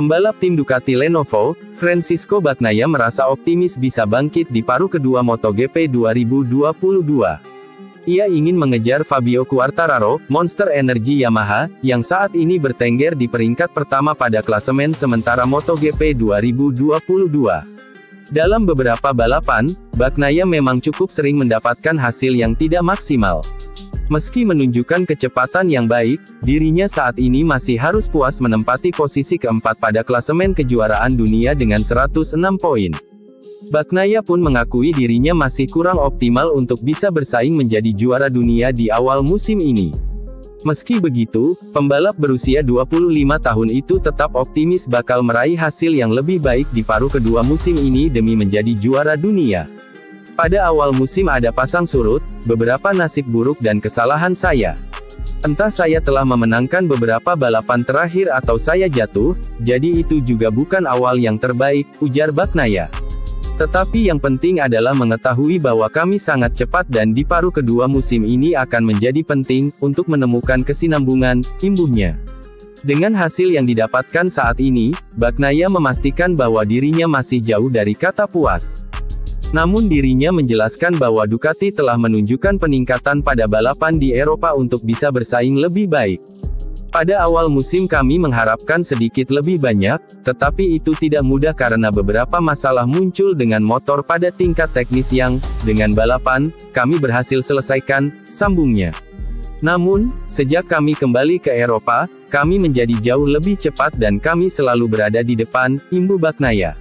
Pembalap tim Ducati Lenovo, Francisco Bagnaia merasa optimis bisa bangkit di paruh kedua MotoGP 2022. Ia ingin mengejar Fabio Quartararo, Monster Energy Yamaha, yang saat ini bertengger di peringkat pertama pada klasemen sementara MotoGP 2022. Dalam beberapa balapan, Bagnaia memang cukup sering mendapatkan hasil yang tidak maksimal. Meski menunjukkan kecepatan yang baik, dirinya saat ini masih harus puas menempati posisi keempat pada klasemen kejuaraan dunia dengan 106 poin. Baknaya pun mengakui dirinya masih kurang optimal untuk bisa bersaing menjadi juara dunia di awal musim ini. Meski begitu, pembalap berusia 25 tahun itu tetap optimis bakal meraih hasil yang lebih baik di paruh kedua musim ini demi menjadi juara dunia. Pada awal musim ada pasang surut, beberapa nasib buruk dan kesalahan saya. Entah saya telah memenangkan beberapa balapan terakhir atau saya jatuh, jadi itu juga bukan awal yang terbaik, ujar Baknaya. Tetapi yang penting adalah mengetahui bahwa kami sangat cepat dan di paruh kedua musim ini akan menjadi penting, untuk menemukan kesinambungan, imbuhnya. Dengan hasil yang didapatkan saat ini, Baknaya memastikan bahwa dirinya masih jauh dari kata puas. Namun dirinya menjelaskan bahwa Ducati telah menunjukkan peningkatan pada balapan di Eropa untuk bisa bersaing lebih baik. Pada awal musim kami mengharapkan sedikit lebih banyak, tetapi itu tidak mudah karena beberapa masalah muncul dengan motor pada tingkat teknis yang, dengan balapan, kami berhasil selesaikan, sambungnya. Namun, sejak kami kembali ke Eropa, kami menjadi jauh lebih cepat dan kami selalu berada di depan, imbu Baknaya.